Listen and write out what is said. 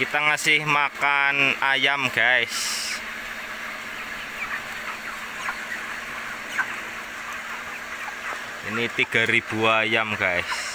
kita ngasih makan ayam guys. Ini 3000 ayam guys.